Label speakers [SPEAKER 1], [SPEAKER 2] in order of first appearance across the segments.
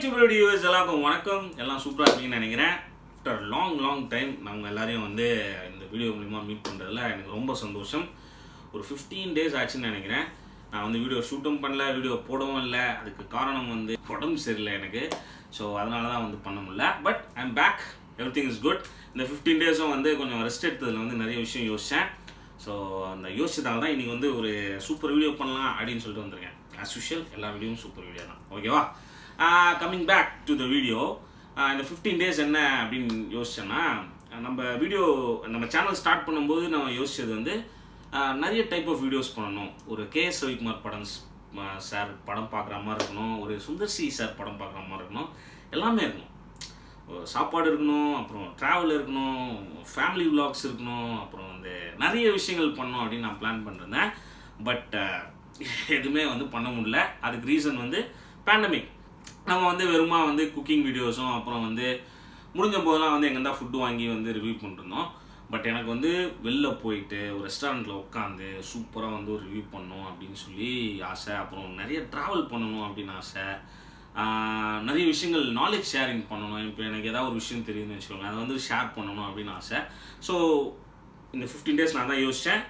[SPEAKER 1] YouTube videos எல்லாருக்கும் வணக்கம். எல்லாம் சூப்பராக இருக்குன்னு நினைக்கிறேன். ஆஃப்டர் லாங் லாங் டைம் நம்ம எல்லாரையும் வந்து இந்த வீடியோ மூலிமா மீட் பண்ணுறதுல எனக்கு ரொம்ப சந்தோஷம். ஒரு ஃபிஃப்டீன் டேஸ் ஆச்சுன்னு நினைக்கிறேன். நான் வந்து வீடியோ ஷூட்டும் பண்ணல வீடியோ போடவும் இல்லை. அதுக்கு காரணம் வந்து உடம்பு சரியில்லை எனக்கு. ஸோ அதனால தான் வந்து பண்ண முடியல. But I am back everything is good இந்த ஃபிஃப்டீன் டேஸும் வந்து கொஞ்சம் ரெஸ்ட் எடுத்ததில் வந்து நிறைய விஷயம் யோசித்தேன் ஸோ அந்த யோசிச்சதால தான் இன்றைக்கி வந்து ஒரு சூப்பர் வீடியோ பண்ணலாம் அப்படின்னு சொல்லிட்டு வந்திருக்கேன். ஆஸ் யூஷுவல் எல்லா வீடியோவும் சூப்பர் வீடியோ தான். ஓகேவா coming back to the video இந்த ஃபிஃப்டீன் டேஸ் என்ன அப்படின்னு யோசிச்சேன்னா ah, நம்ம வீடியோ நம்ம சேனல் ஸ்டார்ட் பண்ணும்போது நம்ம யோசிச்சது வந்து ah, நிறைய டைப் ஆஃப் வீடியோஸ் பண்ணணும். ஒரு கே எஸ் ரவிக்குமார் படம் ah, சார் படம் பார்க்குற மாதிரி இருக்கணும். ஒரு சுந்தர்சி சார் படம் பார்க்குற மாதிரி இருக்கணும். எல்லாமே இருக்கணும். ஒரு சாப்பாடு இருக்கணும் அப்புறம் ட்ராவல் இருக்கணும் ஃபேமிலி vlogs இருக்கணும் அப்புறம் வந்து நிறைய விஷயங்கள் பண்ணணும் அப்படின்னு நான் பிளான் பண்ணிருந்தேன். பட் எதுவுமே வந்து பண்ண முடியல. அதுக்கு ரீசன் வந்து பேண்டமிக் நம்ம வந்து வெறுமா வந்து குக்கிங் வீடியோஸும் அப்புறம் வந்து முடிஞ்ச போதெல்லாம் வந்து எங்கே தான் ஃபுட்டு வாங்கி வந்து ரிவ்யூ பண்ணிருந்தோம் பட் எனக்கு வந்து வெளில போயிட்டு ஒரு ரெஸ்டாரண்ட்டில் உட்காந்து சூப்பராக வந்து ஒரு ரிவ்யூ பண்ணணும் அப்படின்னு சொல்லி ஆசை. அப்புறம் நிறைய ட்ராவல் பண்ணணும் அப்படின்னு ஆசை. நிறைய விஷயங்கள் நாலேஜ் ஷேரிங் பண்ணணும். இப்போ எனக்கு ஏதாவது ஒரு விஷயம் தெரியுதுன்னு வச்சுக்கோங்க அதை வந்து ஷேர் பண்ணணும் அப்படின்னு ஆசை. ஸோ இந்த ஃபிஃப்டீன் டேஸ் நான் தான் யோசித்தேன்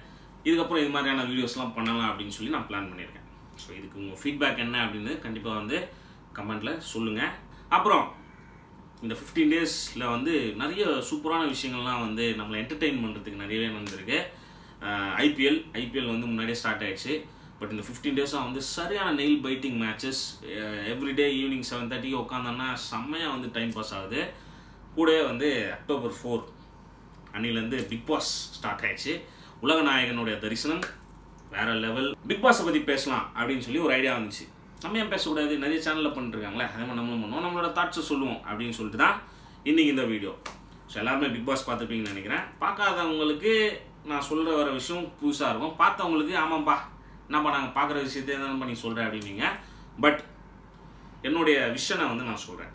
[SPEAKER 1] இதுக்கப்புறம் இது மாதிரியான வீடியோஸ்லாம் பண்ணலாம் அப்படின்னு சொல்லி நான் பிளான் பண்ணியிருக்கேன். ஸோ இதுக்கு உங்கள் ஃபீட்பேக் என்ன அப்படின்னு கண்டிப்பாக வந்து கமெண்ட்டில் சொல்லுங்கள் அப்புறம் இந்த ஃபிஃப்டீன் டேஸில் வந்து நிறைய சூப்பரான விஷயங்கள்லாம் வந்து நம்மளை என்டர்டெயின் பண்ணுறதுக்கு நிறையவே நடந்திருக்கு. ஐபிஎல் ஐபிஎல் வந்து முன்னாடியே ஸ்டார்ட் ஆயிடுச்சு. பட் இந்த ஃபிஃப்டீன் டேஸாக வந்து சரியான nail biting matches everyday evening seven தேர்ட்டிக்கு உட்காந்தோன்னா செம்மையாக வந்து டைம் பாஸ் ஆகுது. கூடவே வந்து அக்டோபர் ஃபோர் அன்னிலேருந்து பிக் பாஸ் ஸ்டார்ட் ஆயிடுச்சு. உலக நாயகனுடைய தரிசனம் வேற லெவல் பிக் பாஸை பற்றி பேசலாம் அப்படின்னு சொல்லி ஒரு ஐடியா வந்துச்சு. நம்ம ஏன் பேசக்கூடாது? நிறைய சேனலில் பண்ணிருக்காங்களே அதே மாதிரி நம்மளும் பண்ணுவோம். நம்மளோட தாட்ஸை சொல்லுவோம் அப்படின்னு சொல்லிட்டு தான் இன்றைக்கி இந்த வீடியோ ஸோ எல்லாருமே பிக் பாஸ் பார்த்துருப்பீங்கன்னு நினைக்கிறேன். பார்க்காதவங்களுக்கு நான் சொல்கிற வர விஷயம் புதுசாக இருக்கும். பார்த்தவங்களுக்கு ஆமாம்ப்பா என்னப்பா நாங்கள் பார்க்குற விஷயத்தை தான் பண்ணி சொல்கிறேன் அப்படின்னீங்க. பட் என்னுடைய விஷனை வந்து நான் சொல்கிறேன்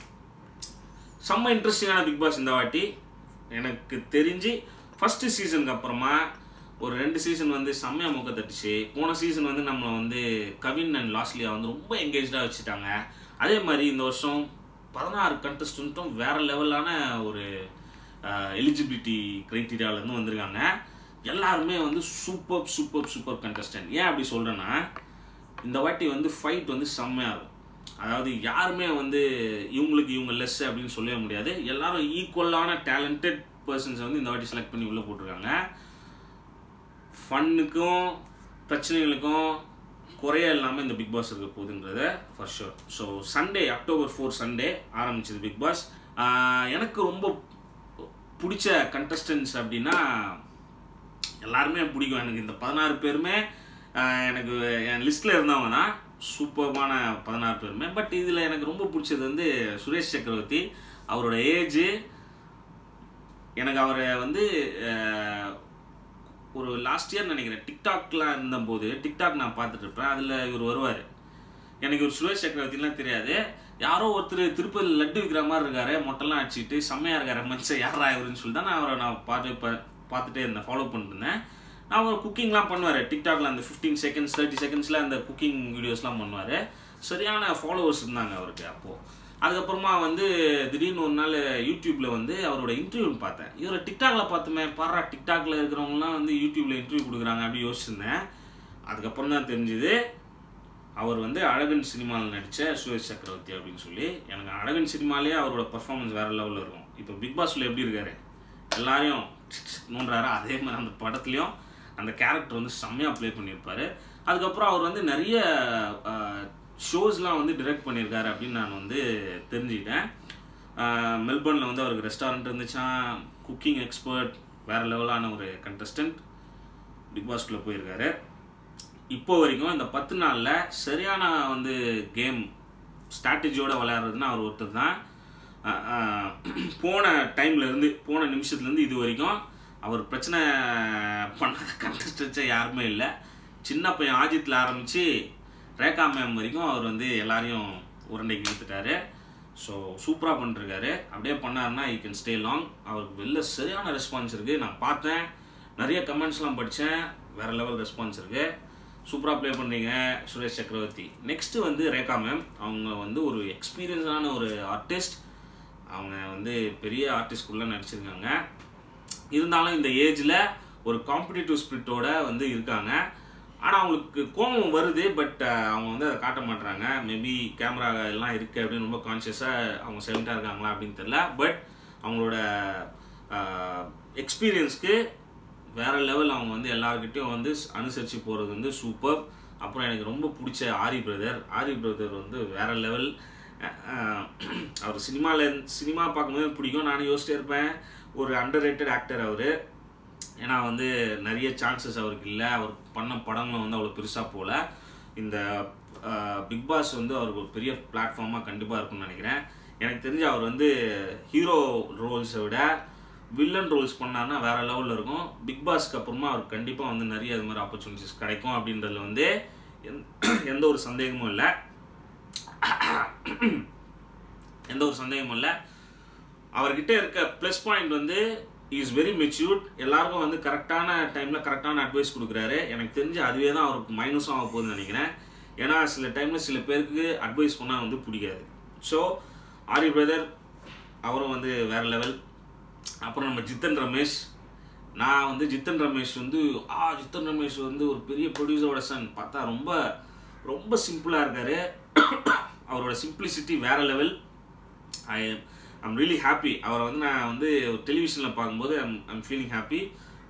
[SPEAKER 1] செம்ம இன்ட்ரெஸ்டிங்கான பிக் பாஸ் இந்த வாட்டி. எனக்கு தெரிஞ்சு ஃபஸ்ட்டு சீசனுக்கு அப்புறமா ஒரு ரெண்டு சீசன் வந்து செம்மையாக முக்க தட்டுச்சு. போன சீசன் வந்து நம்மளை வந்து கவின் அண்ட் லாஸ்லியா வந்து ரொம்ப என்கேஜாக வச்சுட்டாங்க. அதே மாதிரி இந்த வருஷம் பதினாறு கண்டஸ்டன்ட்டும் வேற லெவலான ஒரு எலிஜிபிலிட்டி க்ரைட்டீரியாவிலேருந்து வந்திருக்காங்க. எல்லாருமே வந்து சூப்பர் சூப்பர் சூப்பர் கண்டஸ்டன்ட் ஏன் அப்படி சொல்கிறேன்னா இந்த வாட்டி வந்து ஃபைட் வந்து செம்மையாக இருக்கும். அதாவது யாருமே வந்து இவங்களுக்கு இவங்க லெஸ் அப்படின்னு சொல்லவே முடியாது. எல்லாரும் ஈக்குவலான டேலண்டட் பர்சன்ஸை வந்து இந்த வாட்டி செலக்ட் பண்ணி உள்ளே போட்டிருக்காங்க. ஃபன்னுக்கும் பிரச்சனைகளுக்கும் குறைய இல்லாமல் இந்த பிக் பாஸ் இருக்க போகுதுன்றத for sure so Sunday October four Sunday ஆரம்பிச்சது பிக் பாஸ் எனக்கு ரொம்ப பிடிச்ச கண்டஸ்டன்ஸ் அப்படின்னா எல்லாருமே பிடிக்கும். எனக்கு இந்த பதினாறு பேருமே எனக்கு என் லிஸ்ட்டில் இருந்தவங்க தான் சூப்பர்மான பதினாறு பேருமே. பட் இதில் எனக்கு ரொம்ப பிடிச்சது வந்து சுரேஷ் சக்கரவர்த்தி. அவரோட ஏஜு எனக்கு அவரை வந்து ஒரு லாஸ்ட் இயர் நினைக்கிறேன். டிக்டாக்லாம் இருந்தபோது டிக்டாக் நான் பார்த்துட்டு இருப்பேன் அதில் இவர் வருவார். எனக்கு ஒரு சுரேஷ் சக்கரவர்த்திலாம் தெரியாது. யாரோ ஒருத்தர் திருப்பதி லட்டு விற்கிற மாதிரி இருக்காரு. மொட்டைலாம் அடிச்சுட்டு செம்மையாக இருக்காரு. மனுஷன் யாரா இவருன்னு சொல்லி தான் நான் அவரை நான் பார்த்து பா- பார்த்துட்டே இருந்தேன். ஃபாலோ பண்ணிட்டு இருந்தேன் நான் அவர் குக்கிங்லாம் பண்ணுவார். டிக்டாக்ல அந்த ஃபிஃப்டீன் செகண்ட்ஸ் தேர்ட்டி செகண்ட்ஸில் அந்த குக்கிங் வீடியோஸ்லாம் பண்ணுவார். சரியான ஃபாலோவர்ஸ் இருந்தாங்க அவருக்கு அப்போது அதுக்கப்புறமா வந்து திடீர்னு ஒரு நாள் யூடியூப்பில் வந்து அவரோட இன்டர்வியூ பார்த்தேன். இவரை டிக்டாக்ல பார்த்துமே பாரா டிக்டாக்ல இருக்கிறவங்கலாம் வந்து யூடியூப்ல இன்டர்வியூ கொடுக்குறாங்க அப்படி யோசிச்சிருந்தேன். அதுக்கப்புறம் தான் தெரிஞ்சுது அவர் வந்து அழகன் சினிமாவில் நடித்த சுரேஷ் சக்கரவர்த்தி அப்படின்னு சொல்லி எனக்கு அழகன் சினிமாலே அவரோட பர்ஃபார்மன்ஸ் வேறு லெவலில் இருக்கும். இப்போ பிக் பாஸில் எப்படி இருக்காரு? எல்லாரையும் நோன்றாரு அதே மாதிரி அந்த படத்துலையும் அந்த கேரக்டர் வந்து செம்மையாக ப்ளே பண்ணியிருப்பார். அதுக்கப்புறம் அவர் வந்து நிறைய ஷோஸ்லாம் வந்து டிரெக்ட் பண்ணியிருக்காரு அப்படின்னு நான் வந்து தெரிஞ்சுக்கிட்டேன். மெல்பர்னில் வந்து அவருக்கு ரெஸ்டாரண்ட் இருந்துச்சான் குக்கிங் எக்ஸ்பர்ட் வேறு லெவலான ஒரு கண்டஸ்டன்ட் பிக் பாஸ்குள்ளே போயிருக்காரு. இப்போ வரைக்கும் இந்த பத்து நாளில் சரியான வந்து கேம் ஸ்ட்ராட்டஜியோடு விளையாடுறதுன்னா அவர் ஒருத்தர் தான். போன டைம்லேருந்து போன நிமிஷத்துலேருந்து இது வரைக்கும் அவர் பிரச்சனை பண்ணாத கண்டஸ்டன்ஸே யாருமே இல்லை. சின்ன பையன் ஆஜித்தில் ஆரம்பித்து ரேகா மேம் வரைக்கும் அவர் வந்து எல்லாரையும் உருண்டைக்கு இழுத்துட்டாரு. ஸோ சூப்பராக பண்ணிருக்காரு. அப்படியே பண்ணாருன்னா ஐ கேன் ஸ்டே லாங் அவருக்கு வெளில சரியான ரெஸ்பான்ஸ் இருக்குது நான் பார்த்தேன். நிறைய கமெண்ட்ஸ்லாம் படித்தேன் வேறு லெவல் ரெஸ்பான்ஸ் இருக்குது சூப்பராக ப்ளே பண்ணுறீங்க சுரேஷ் சக்கரவர்த்தி. நெக்ஸ்ட்டு வந்து ரேகா மேம். அவங்க வந்து ஒரு எக்ஸ்பீரியன்ஸான ஒரு ஆர்டிஸ்ட் அவங்க வந்து பெரிய ஆர்டிஸ்ட்குள்ளே நடிச்சிருக்காங்க. இருந்தாலும் இந்த ஏஜில் ஒரு காம்படிட்டிவ் ஸ்பிரிட்டோட வந்து இருக்காங்க. ஆனால் அவங்களுக்கு கோபம் வருது பட் அவங்க வந்து அதை காட்ட மாட்டுறாங்க மேபி கேமரா எல்லாம் இருக்குது அப்படின்னு ரொம்ப கான்ஷியஸாக அவங்க சைலண்ட்டாக இருக்காங்களா அப்படின்னு தெரில பட் அவங்களோட எக்ஸ்பீரியன்ஸ்க்கு வேற லெவல் அவங்க வந்து எல்லாருக்கிட்டையும் வந்து அனுசரித்து போகிறது வந்து சூப்பர் அப்புறம் எனக்கு ரொம்ப பிடிச்ச ஆரி பிரதர் ஆரி பிரதர் வந்து வேறு லெவல் அவர் சினிமாவில் சினிமா பார்க்கும்போது பிடிக்கும். நானும் யோசிச்சிட்டே இருப்பேன். ஒரு அண்டர் ரேட்டட் ஆக்டர் அவர். ஏன்னா வந்து நிறைய சான்சஸ் அவருக்கு இல்லை. அவர் பண்ண படங்களும் வந்து அவ்வளோ பெருசாக போகல இந்த பிக் பாஸ் வந்து அவருக்கு ஒரு பெரிய பிளாட்ஃபார்மாக கண்டிப்பாக இருக்கும்னு நினைக்கிறேன். எனக்கு தெரிஞ்சு அவர் வந்து ஹீரோ ரோல்ஸை விட வில்லன் ரோல்ஸ் பண்ணாருன்னா வேறு லெவலில் இருக்கும். பிக் பாஸ்க்கு அப்புறமா அவருக்கு கண்டிப்பாக வந்து நிறைய அது மாதிரி ஆப்பர்ச்சுனிட்டிஸ் கிடைக்கும் அப்படின்றதுல வந்து எந்த ஒரு சந்தேகமும் இல்லை. எந்த ஒரு சந்தேகமும் இல்லை. அவர்கிட்ட இருக்க ப்ளஸ் பாயிண்ட் வந்து இஸ் வெரி மெச்சூர்ட் எல்லாருக்கும் வந்து கரெக்டான டைமில் கரெக்டான அட்வைஸ் கொடுக்குறாரு. எனக்கு தெரிஞ்சு அதுவே தான் அவருக்கு மைனஸும் ஆக போகுதுன்னு நினைக்கிறேன். ஏன்னா சில டைமில் சில பேருக்கு அட்வைஸ் பண்ணால் வந்து பிடிக்காது. ஸோ ஆரி பிரதர் அவரும் வந்து வேற லெவல் அப்புறம் நம்ம ஜித்தன் ரமேஷ். நான் வந்து ஜித்தன் ரமேஷ் வந்து ஆ ஜித்தன் ரமேஷ் வந்து ஒரு பெரிய ப்ரொடியூசரோட சன் பார்த்தா ரொம்ப ரொம்ப சிம்பிளாக இருக்காரு. அவரோட சிம்பிளிசிட்டி வேறு level I I'm really happy அவரை வந்து நான் வந்து டெலிவிஷனில் பார்க்கும்போது ஐம் ஐம் ஃபீலிங் ஹாப்பி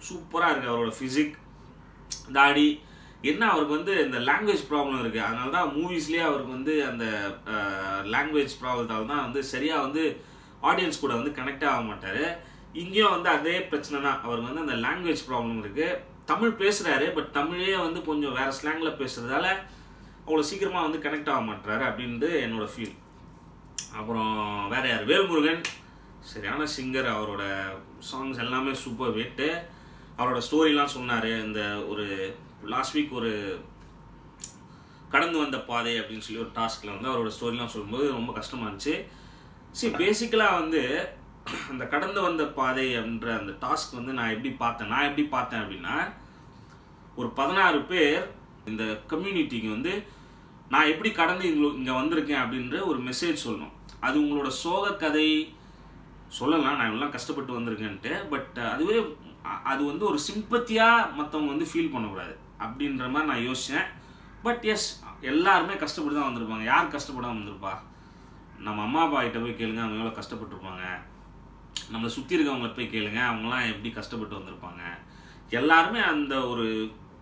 [SPEAKER 1] சூப்பராக இருக்குது அவரோட ஃபிசிக் தாடி. என்ன அவருக்கு வந்து இந்த லாங்குவேஜ் ப்ராப்ளம் இருக்குது அதனால தான் மூவிஸ்லேயே அவருக்கு வந்து அந்த லாங்குவேஜ் ப்ராப்ளத்தால் தான் வந்து சரியாக வந்து ஆடியன்ஸ் கூட வந்து கனெக்ட் ஆக மாட்டார். இங்கேயும் வந்து அதே பிரச்சனை தான். அவருக்கு வந்து அந்த லாங்குவேஜ் ப்ராப்ளம் இருக்குது தமிழ் பேசுகிறாரு பட் தமிழே வந்து கொஞ்சம் வேறு ஸ்லாங்கில் பேசுகிறதால அவ்வளோ சீக்கிரமாக வந்து கனெக்ட் ஆக மாட்டாரு அப்படின்ட்டு என்னோடய ஃபீல் அப்புறம் வேறு யார்? வேல்முருகன். சரியான சிங்கர் அவரோட சாங்ஸ் எல்லாமே சூப்பர் வெட்டு அவரோட ஸ்டோரிலாம் சொன்னார் இந்த ஒரு லாஸ்ட் வீக் ஒரு கடந்து வந்த பாதை அப்படின்னு சொல்லி ஒரு டாஸ்கில் வந்து அவரோட ஸ்டோரிலாம் சொல்லும்போது ரொம்ப கஷ்டமாக இருந்துச்சு. சரி பேசிக்கலாக வந்து அந்த கடந்து வந்த பாதை அப்படின்ற அந்த டாஸ்க் வந்து நான் எப்படி பார்த்தேன்? நான் எப்படி பார்த்தேன் அப்படின்னா ஒரு பதினாறு பேர் இந்த கம்யூனிட்டிக்கு வந்து நான் எப்படி கடந்து இங்கே இங்கே வந்திருக்கேன் அப்படின்ற ஒரு மெசேஜ் சொல்லணும். அது உங்களோட சோக கதை சொல்லலாம். நான் எல்லாம் கஷ்டப்பட்டு வந்திருக்கேன்ட்டு. பட் அதுவே அது வந்து ஒரு சிம்பத்தியாக மற்றவங்க வந்து ஃபீல் பண்ணக்கூடாது. அப்படின்ற மாதிரி நான் யோசித்தேன் பட் எஸ் எல்லாருமே கஷ்டப்பட்டு தான் வந்திருப்பாங்க. யார் கஷ்டப்படாம வந்திருப்பா நம்ம அம்மா அப்பா கிட்ட போய் கேளுங்க. அவங்க எவ்வளோ கஷ்டப்பட்டிருப்பாங்க. நம்மளை சுற்றி இருக்கவங்கள போய் கேளுங்க. அவங்களாம் எப்படி கஷ்டப்பட்டு வந்திருப்பாங்க? எல்லாருமே அந்த ஒரு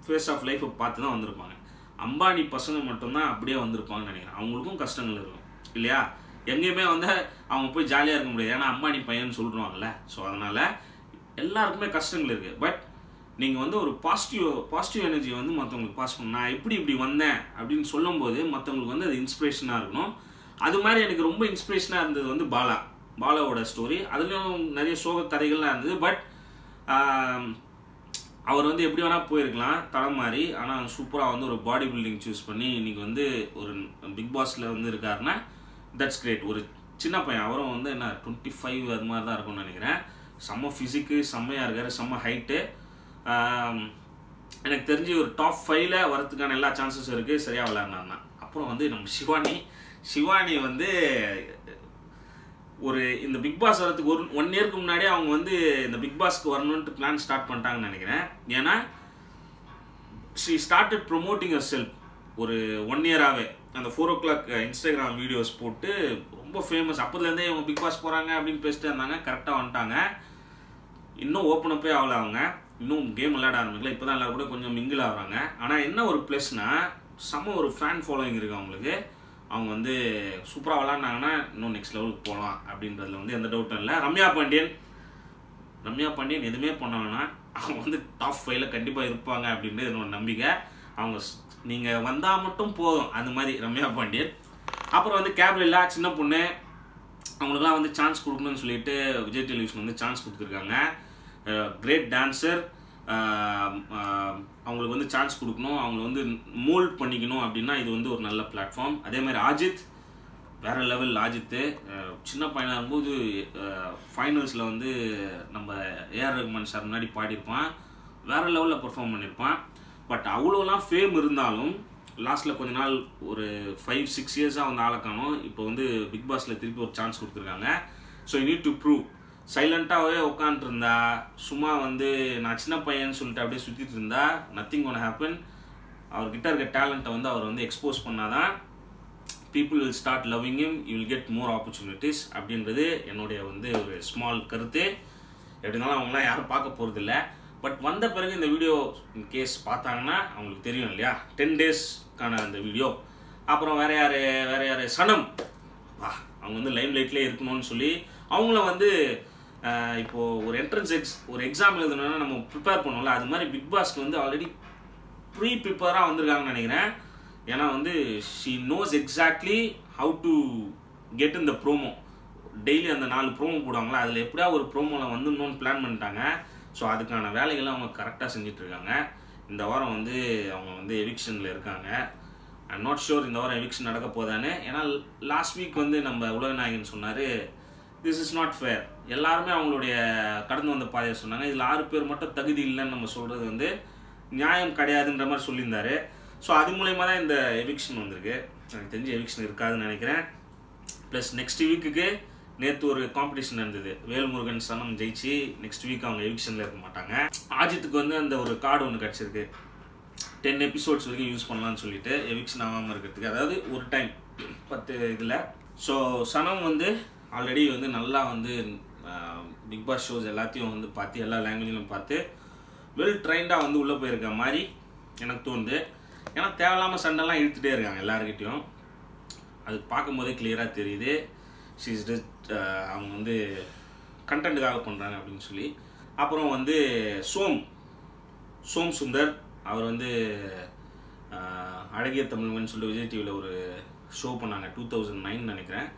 [SPEAKER 1] ஃபேஸ் ஆஃப் லைஃப்பை பார்த்து தான் வந்திருப்பாங்க. அம்பானி பசங்க மட்டும்தான் அப்படியே வந்திருப்பாங்கன்னு நினைக்கிறேன். அவங்களுக்கும் கஷ்டங்கள் இருக்கும். இல்லையா? எங்கேயுமே வந்து அவங்க போய் ஜாலியாக இருக்க முடியாது. ஏன்னா அம்பானி பையன் சொல்கிறாங்கல்ல ஸோ அதனால் எல்லாருக்குமே கஷ்டங்கள் இருக்குது பட் நீங்கள் வந்து ஒரு பாசிட்டிவ் பாசிட்டிவ் எனர்ஜியை வந்து மற்றவங்களுக்கு பாஸ் பண்ண நான் எப்படி இப்படி வந்தேன் அப்படின்னு சொல்லும்போது மற்றவங்களுக்கு வந்து அது இன்ஸ்பிரேஷனாக இருக்கணும். அது மாதிரி எனக்கு ரொம்ப இன்ஸ்பிரேஷனாக இருந்தது வந்து பாலா. பாலாவோட ஸ்டோரி அதுலேயும் நிறைய சோக கதைகள்லாம் இருந்தது பட் அவர் வந்து எப்படி வேணால் போயிருக்கலாம் தடம் மாதிரி ஆனால் சூப்பராக வந்து ஒரு பாடி பில்டிங் சூஸ் பண்ணி இன்றைக்கி வந்து ஒரு பிக் பாஸில் வந்து இருக்காருன்னா தட்ஸ் கிரேட் ஒரு சின்ன பையன் அவரும் வந்து என்ன டுவெண்ட்டி ஃபைவ் அது மாதிரி தான் இருக்கும்னு நினைக்கிறேன். செம்ம ஃபிசிக்கு செம்மையாக இருக்கார் செம்ம ஹைட்டு எனக்கு தெரிஞ்சு ஒரு டாப் ஃபைவ்ல வரதுக்கான எல்லா சான்சஸும் இருக்குது சரியாக விளாட்னா அப்புறம் வந்து நம்ம சிவானி. சிவானி வந்து ஒரு இந்த பிக் பாஸ் வரதுக்கு ஒரு ஒன் இயருக்கு முன்னாடியே அவங்க வந்து இந்த பிக் பாஸ்க்கு வரணுன்ட்டு பிளான் ஸ்டார்ட் பண்ணிட்டாங்கன்னு நினைக்கிறேன். ஏன்னா she started promoting herself ஒரு ஒன் இயராகவே அந்த four o'clock Instagram videos போட்டு ரொம்ப ஃபேமஸ் அப்போதுலேருந்தே இவங்க பிக் பாஸ் போகிறாங்க அப்படின்னு பேசிட்டு இருந்தாங்க. கரெக்டாக வந்துட்டாங்க. இன்னும் ஓப்பன் அப்பே ஆகல அவங்க. இன்னும் கேம் விளையாட ஆரம்பிக்கல. இப்போ தான் எல்லோரும் கூட கொஞ்சம் மிங்கிள் ஆகிறாங்க. ஆனால் என்ன ஒரு ப்ளஸ்னால் செம்ம ஒரு ஃபேன் ஃபாலோயிங் இருக்குது அவங்களுக்கு. அவங்க வந்து சூப்பராக விளாண்டாங்கன்னா இன்னும் நெக்ஸ்ட் லெவலுக்கு போகலாம் அப்படின்றதுல வந்து எந்த டவுட்டும் இல்லை. ரம்யா பாண்டியன் ரம்யா பாண்டியன் எதுவுமே பண்ணாங்கன்னா அவங்க வந்து டாப் ஃபைவ்ல கண்டிப்பாக இருப்பாங்க அப்படின்றது என்னோட நம்பிக்கை. அவங்க நீங்கள் வந்தால் மட்டும் போதும் அந்த மாதிரி ரம்யா பாண்டியன். அப்புறம் வந்து கேப்ரில்லா சின்ன பொண்ணு. அவங்களுக்குலாம் வந்து சான்ஸ் கொடுக்கணும்னு சொல்லிட்டு விஜய் டெலிவிஷன் வந்து சான்ஸ் கொடுத்துருக்காங்க. கிரேட் டான்ஸர் அவங்களுக்கு வந்து சான்ஸ் கொடுக்கணும். அவங்கள வந்து மோல்ட் பண்ணிக்கணும் அப்படின்னா இது வந்து ஒரு நல்ல பிளாட்ஃபார்ம் அதே மாதிரி அஜித் வேற லெவல் அஜித்து சின்ன பையனாக இருக்கும்போது ஃபைனல்ஸில் வந்து நம்ம ஏஆர் ரஹ்மான் சார் முன்னாடி பாடியிருப்பான். வேற லெவலில் பர்ஃபார்ம் பண்ணியிருப்பான். பட் அவ்வளோலாம் ஃபேம் இருந்தாலும் லாஸ்ட்டில் கொஞ்ச நாள் ஒரு ஃபைவ் சிக்ஸ் இயர்ஸாக வந்து ஆளை இப்போ வந்து பிக் பாஸில் திருப்பி ஒரு சான்ஸ் கொடுத்துருக்காங்க. So you need to prove சைலண்ட்டாகவே உட்காந்துருந்தா சும்மா வந்து நான் சின்ன பையன் சொல்லிட்டு அப்படியே சுற்றிட்டு இருந்தா நத்திங் ஒன் ஹேப்பன் அவர்கிட்ட இருக்க டேலண்ட்டை வந்து அவர் வந்து எக்ஸ்போஸ் பண்ணாதான் people will start loving him you will get more opportunities அப்படின்றது என்னுடைய வந்து ஒரு ஸ்மால் கருத்து. எப்படி இருந்தாலும் அவங்களாம் யாரும் பார்க்க போகிறதில்ல பட் வந்த பிறகு இந்த வீடியோ கேஸ் பார்த்தாங்கன்னா அவங்களுக்கு தெரியும் இல்லையா? டென் டேஸ்க்கான அந்த வீடியோ அப்புறம் வேற யார் வேற யார்? சனம். அவங்க வந்து லைம் லைட்லேயே இருக்கணும்னு சொல்லி அவங்கள வந்து இப்போது ஒரு என்ட்ரன்ஸ் எக்ஸ் ஒரு எக்ஸாம் எழுதணும்னா நம்ம ப்ரிப்பேர் பண்ணுவோம்ல அது மாதிரி பிக் பாஸ்க்கு வந்து ஆல்ரெடி ப்ரீ ப்ரிப்பேராக வந்திருக்காங்கன்னு நினைக்கிறேன். ஏன்னா வந்து she knows exactly how to get இந்த ப்ரோமோ டெய்லி அந்த நாலு ப்ரோமோ போடுவாங்களா அதில் எப்படியா ஒரு ப்ரோமோவில் வந்துடணும்னு பிளான் பண்ணிட்டாங்க. ஸோ அதுக்கான வேலைகளை அவங்க கரெக்டாக செஞ்சிட்ருக்காங்க இந்த வாரம் வந்து அவங்க வந்து எவிக்ஷனில் இருக்காங்க. ஐம் நாட் ஷோர் இந்த வாரம் எவிக்ஷன் நடக்க போதான்னு. ஏன்னா லாஸ்ட் வீக் வந்து நம்ம உலகநாயகன் சொன்னார் திஸ் இஸ் நாட் ஃபேர் எல்லாருமே அவங்களுடைய கடந்து வந்த பாதையை சொன்னாங்க. இதில் ஆறு பேர் மட்டும் தகுதி இல்லைன்னு நம்ம சொல்கிறது வந்து நியாயம் கிடையாதுன்ற மாதிரி சொல்லியிருந்தார். ஸோ அது மூலயமா தான் இந்த எவிக்ஷன் வந்திருக்கு. எனக்கு தெரிஞ்சு எவிக்ஷன் இருக்காதுன்னு நினைக்கிறேன். ப்ளஸ் நெக்ஸ்ட் வீக்குக்கு நேற்று ஒரு காம்படிஷன் நடந்தது. வேல்முருகன் சனம் ஜெயிச்சு நெக்ஸ்ட் வீக் அவங்க எவிக்ஷனில் இருக்க மாட்டாங்க. ஆஜித்துக்கு வந்து அந்த ஒரு கார்டு ஒன்று கிடச்சிருக்கு. டென் எபிசோட்ஸ் வரைக்கும் யூஸ் பண்ணலாம்னு சொல்லிட்டு எவிக்ஷன் ஆகாமல் இருக்கிறதுக்கு. அதாவது ஒரு டைம் பத்து இதில். ஸோ சனம் வந்து ஆல்ரெடி வந்து நல்லா வந்து பிக் பாஸ் ஷோஸ் எல்லாத்தையும் வந்து பார்த்து எல்லா லாங்குவேஜிலும் பார்த்து வெல் ட்ரைண்டாக வந்து உள்ளே போயிருக்க மாதிரி எனக்கு தோணுது. ஏன்னா தேவையில்லாமல் சண்டைலாம் இழுத்துட்டே இருக்காங்க எல்லாருக்கிட்டையும் அது பார்க்கும்போதே கிளியராக தெரியுது. ஷீஸ் டெஸ்ட் அவங்க வந்து கண்டென்ட்டுக்காக பண்ணுறாங்க அப்படின்னு சொல்லி. அப்புறம் வந்து சோம் சோம் சுந்தர் அவர் வந்து அழகிய தமிழ்மன் சொல்லிட்டு விஜய் டிவியில் ஒரு ஷோ பண்ணாங்க டூ தௌசண்ட் நைன் நினைக்கிறேன்.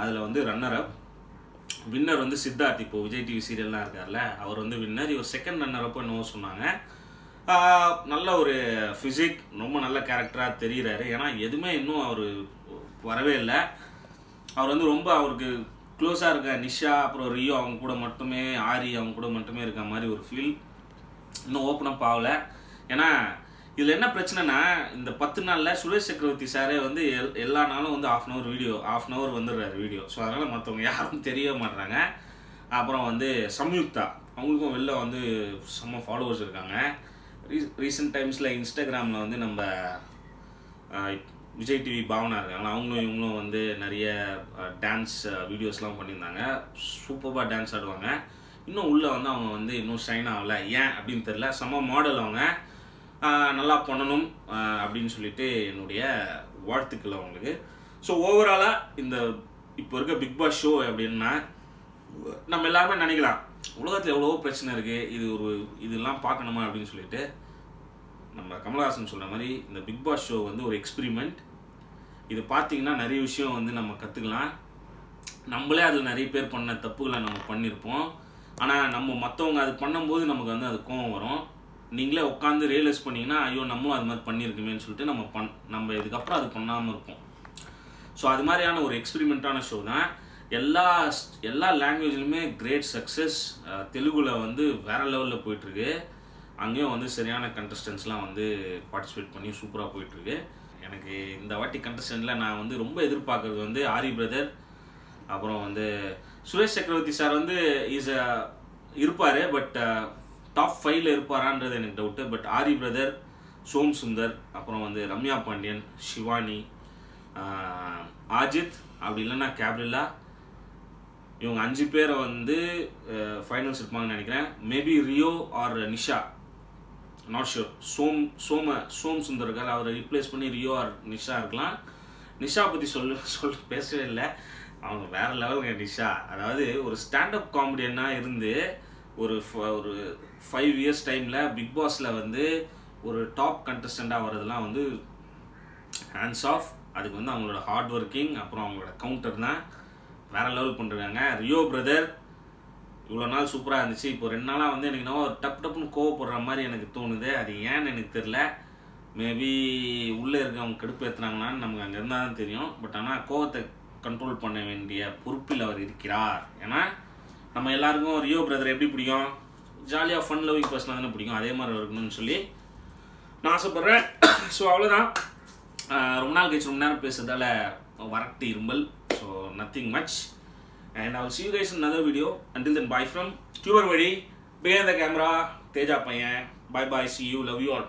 [SPEAKER 1] அதில் வந்து ரன்னர் அப் வின்னர் வந்து சித்தார்த் இப்போ விஜய் டிவி சீரியல்லாம் இருக்கார்ல அவர் வந்து வின்னர் இவர் செகண்ட் ரன்னர் அப்போ என்னவோ சொன்னாங்க. நல்ல ஒரு ஃபிசிக் ரொம்ப நல்ல கேரக்டராக தெரிகிறாரு ஏன்னா எதுவுமே இன்னும் அவர் வரவே இல்லை. அவர் வந்து ரொம்ப அவருக்கு க்ளோஸாக இருக்க நிஷா அப்புறம் ரியோ அவங்க கூட மட்டுமே ஆரி அவங்க கூட மட்டுமே இருக்க மாதிரி ஒரு ஃபீல் இன்னும் ஓப்பன் அப் ஆகல. ஏன்னா இதில் என்ன பிரச்சனைனா இந்த பத்து நாளில் சுரேஷ் சக்கரவர்த்தி சாரே வந்து எல் எல்லா நாளும் வந்து half an hour video half an hour வந்துடுறாரு வீடியோ ஸோ அதனால் மற்றவங்க யாரும் தெரியவே மாட்றாங்க. அப்புறம் வந்து சம்யுக்தா. அவங்களுக்கும் வெளில வந்து செம்ம ஃபாலோவர்ஸ் இருக்காங்க. ரீ ரீசெண்ட் டைம்ஸில் இன்ஸ்டாகிராமில் வந்து நம்ம விஜய் டிவி பாவனா இருக்காங்க அவங்களும் இவங்களும் வந்து நிறைய டான்ஸ் வீடியோஸ்லாம் பண்ணியிருந்தாங்க. சூப்பராக டான்ஸ் ஆடுவாங்க. இன்னும் உள்ளே வந்து அவங்க வந்து இன்னும் ஷைன் ஆகலை. ஏன் அப்படின்னு தெரில செம்ம மாடல் அவங்க. நல்லா பண்ணணும் அப்படின்னு சொல்லிட்டு என்னுடைய வாழ்த்துக்கள் அவங்களுக்கு. ஸோ ஓவராலாக இந்த இப்போ இருக்க பிக் பாஸ் ஷோ அப்படின்னா நம்ம எல்லாருமே நினைக்கலாம் உலகத்தில் எவ்வளவோ பிரச்சனை இருக்குது இது ஒரு இதெல்லாம் பார்க்கணுமா அப்படின்னு சொல்லிட்டு நம்ம கமலஹாசன் சொல்கிற மாதிரி இந்த பிக் பாஸ் ஷோ வந்து ஒரு எக்ஸ்பிரிமெண்ட் இது பார்த்தீங்கன்னா நிறைய விஷயம் வந்து நம்ம கற்றுக்கலாம் நம்மளே அதில் நிறைய பேர் பண்ண தப்புகளை நம்ம பண்ணியிருப்போம் ஆனால் நம்ம மற்றவங்க அது பண்ணும்போது நமக்கு வந்து அது கோவம் வரும். நீங்களே உட்காந்து ரியலைஸ் பண்ணீங்கன்னா ஐயோ நம்மளும் அது மாதிரி பண்ணியிருக்குமேன்னு சொல்லிட்டு நம்ம பண் நம்ம இதுக்கப்புறம் அது பண்ணாமல் இருப்போம். ஸோ அது மாதிரியான ஒரு எக்ஸ்பிரிமெண்ட்டான ஷோ தான். எல்லா எல்லா லாங்குவேஜ்லையுமே கிரேட் சக்ஸஸ் தெலுங்குல வந்து வேற லெவலில் போயிட்டுருக்கு. அங்கேயும் வந்து சரியான கண்டஸ்டன்ஸ்லாம் வந்து பார்ட்டிசிபேட் பண்ணி சூப்பராக போயிட்டுருக்கு. எனக்கு இந்த வாட்டி கண்டஸ்டன்ட்டில் நான் வந்து ரொம்ப எதிர்பார்க்குறது வந்து ஆரி பிரதர் அப்புறம் வந்து சுரேஷ் சக்கரவர்த்தி சார் வந்து இஸ் இருப்பார் பட் டாப் ஃபைவ்ல இருப்பாரான்றது எனக்கு doubt but Aari brother Som Sundar அப்புறம் வந்து ரம்யா பாண்டியன் சிவானி ஆஜித் அப்படி இல்லைன்னா கேப்ரில்லா இவங்க அஞ்சு பேரை வந்து ஃபைனல்ஸ் இருப்பாங்கன்னு நினைக்கிறேன். Maybe Rio or Nisha not sure Som சோம சோம் சுந்தர்கள் அவரை ரீப்ளேஸ் பண்ணி ரியோ ஆர் நிஷா இருக்கலாம். நிஷா பற்றி சொல்ல சொல்ல பேசவே இல்லை. அவங்க வேற லெவலுங்க நிஷா அதாவது ஒரு ஸ்டாண்டப் காமெடியனாக இருந்து ஒரு ஃப- ஒரு ஃபைவ் இயர்ஸ் டைமில் பிக் பாஸில் வந்து ஒரு டாப் கண்டஸ்டண்ட்டாக வர்றதுலாம் வந்து ஹேண்ட்ஸ் ஆஃப் அதுக்கு வந்து அவங்களோட ஹார்ட் ஒர்க்கிங் அப்புறம் அவங்களோட கவுண்டர் தான் வேறு லெவல் பண்ணிருக்காங்க ரியோ பிரதர் இவ்வளோ நாள் சூப்பராக இருந்துச்சு. இப்போ ரெண்டு நாளாக வந்து எனக்கு என்னவோ டப் டப்புன்னு கோவப்படுற மாதிரி எனக்கு தோணுது. அது ஏன்னு எனக்கு தெரில மேபி உள்ளே இருக்கவங்க கடுப்பு ஏற்றுனாங்களான்னு நமக்கு அங்கே இருந்தால் தான் தெரியும். பட் ஆனால் கோவத்தை கண்ட்ரோல் பண்ண வேண்டிய பொறுப்பில் அவர் இருக்கிறார். ஏன்னா நம்ம எல்லாருக்கும் ரியோ பிரதர் எப்படி பிடிக்கும்? ஜாலியாக ஃபன் லவ்விங் பர்சனாக தானே பிடிக்கும்? அதே மாதிரி இருக்கணும்னு சொல்லி நான் ஆசைப்பட்றேன். ஸோ அவ்வளோதான் ரொம்ப நாள் கழிச்சு ரொம்ப நேரம் பேசுறதால வரட்டு இரும்பல். So nothing much and I will guys you video until then bye from then டியூபர் வழி பிகேந்த கேமரா தேஜா பையன் bye bye see you love you all